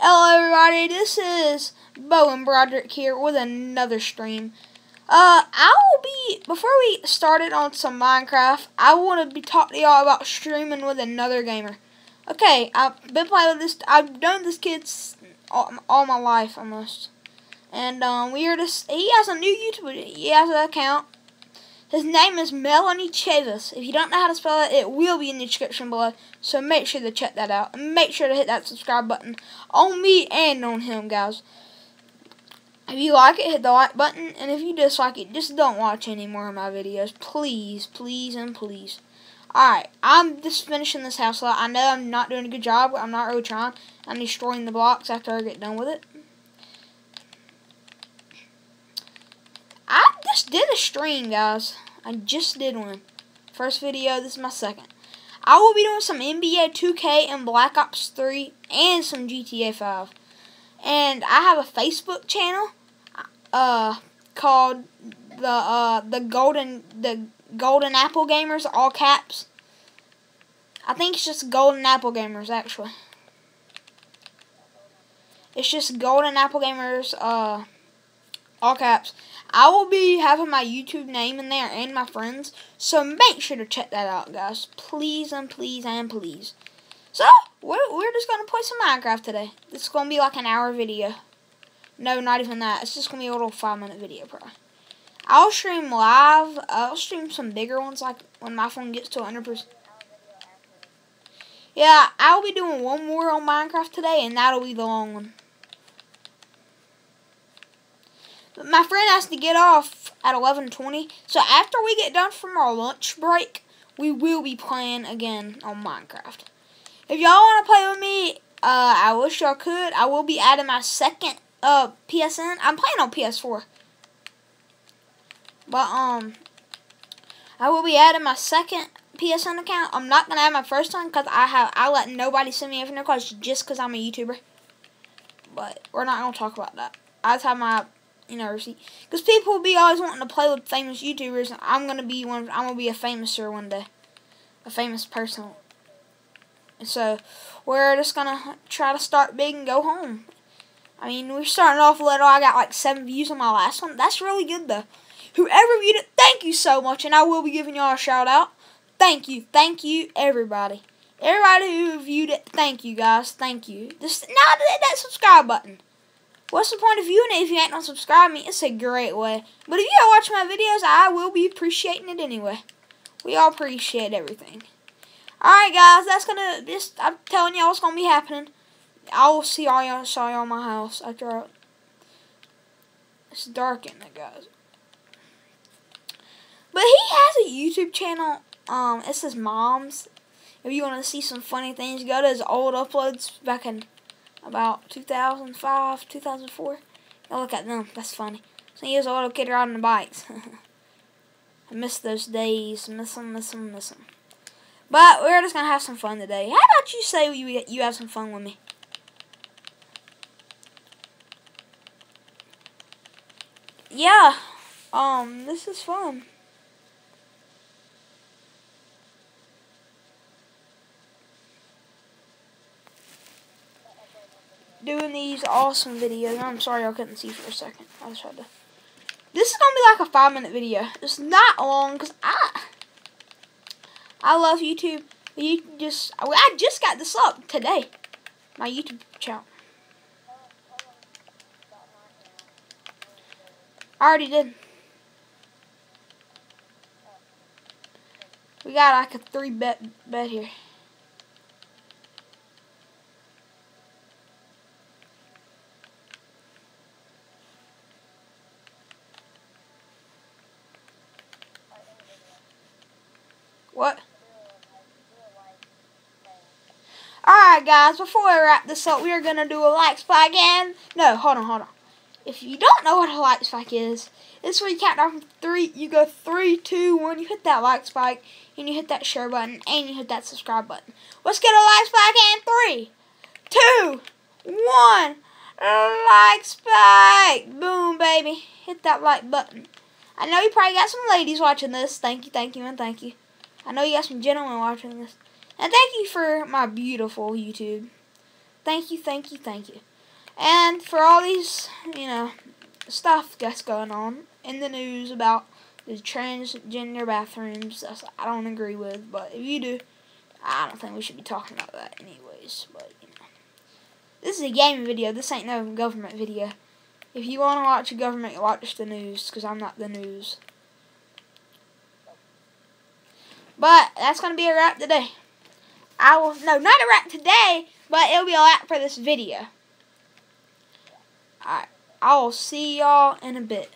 Hello everybody, this is Bowen Broderick here with another stream. Uh, I will be, before we started on some Minecraft, I want to be talking to y'all about streaming with another gamer. Okay, I've been playing with this, I've known this kid all, all my life almost. And, um, we are just, he has a new YouTube, he has an account, his name is Melaine Chavous. If you don't know how to spell it, it will be in the description below. So make sure to check that out. And make sure to hit that subscribe button on me and on him, guys. If you like it, hit the like button. And if you dislike it, just don't watch any more of my videos. Please, please, and please. Alright, I'm just finishing this house lot. I know I'm not doing a good job. But I'm not really trying. I'm destroying the blocks after I get done with it. Did a stream, guys. I just did one. First video, this is my second. I will be doing some NBA 2K and Black Ops 3 and some GTA 5. And I have a Facebook channel uh called the uh the Golden the Golden Apple Gamers all caps. I think it's just Golden Apple Gamers actually. It's just Golden Apple Gamers uh all caps. I will be having my YouTube name in there and my friends, so make sure to check that out, guys. Please and please and please. So, we're, we're just going to play some Minecraft today. This is going to be like an hour video. No, not even that. It's just going to be a little five-minute video, probably. I'll stream live. I'll stream some bigger ones, like when my phone gets to 100%. Yeah, I'll be doing one more on Minecraft today, and that'll be the long one. My friend has to get off at 11.20. So after we get done from our lunch break, we will be playing again on Minecraft. If y'all want to play with me, uh, I wish y'all could. I will be adding my second uh, PSN. I'm playing on PS4. But, um, I will be adding my second PSN account. I'm not going to add my first one because I have I let nobody send me any questions just because I'm a YouTuber. But we're not going to talk about that. I just have my know, because people will be always wanting to play with famous YouTubers. I'm gonna be one. I'm gonna be a famous sir one day, a famous person. And so we're just gonna try to start big and go home. I mean, we're starting off little. I got like seven views on my last one. That's really good though. Whoever viewed it, thank you so much, and I will be giving y'all a shout out. Thank you, thank you, everybody. Everybody who viewed it, thank you guys, thank you. Just now hit that subscribe button. What's the point of viewing it if you ain't not subscribe me? It's a great way. But if you are watching my videos, I will be appreciating it anyway. We all appreciate everything. Alright guys, that's gonna this I'm telling y'all what's gonna be happening. I will see all y'all saw y'all my house after I, it's dark in there guys. But he has a YouTube channel. Um, it says Moms. If you want to see some funny things, go to his old uploads back in about 2005, 2004. Go look at them. That's funny. So he was a little kid riding the bikes. I miss those days. Miss them, miss them, miss them. But we're just going to have some fun today. How about you say you, you have some fun with me? Yeah. Um, this is fun. Doing these awesome videos. I'm sorry I couldn't see for a second. I just had to. This is gonna be like a five minute video. It's not long because I I love YouTube. You just I just got this up today. My YouTube channel. I already did. We got like a three bed bed here. What? Alright guys, before we wrap this up, we are going to do a like spike again. No, hold on, hold on. If you don't know what a like spike is, it's where you count down from three, you go three, two, one, you hit that like spike, and you hit that share button, and you hit that subscribe button. Let's get a like spike in three, two, one, like spike. Boom, baby. Hit that like button. I know you probably got some ladies watching this. Thank you, thank you, and thank you. I know you got some gentlemen watching this. And thank you for my beautiful YouTube. Thank you, thank you, thank you. And for all these, you know, stuff that's going on in the news about the transgender bathrooms, that's, I don't agree with. But if you do, I don't think we should be talking about that anyways. But, you know. This is a gaming video. This ain't no government video. If you want to watch a government, watch the news, because I'm not the news. But that's going to be a wrap today. I will, no, not a wrap today, but it'll be a wrap for this video. Alright, I will see y'all in a bit.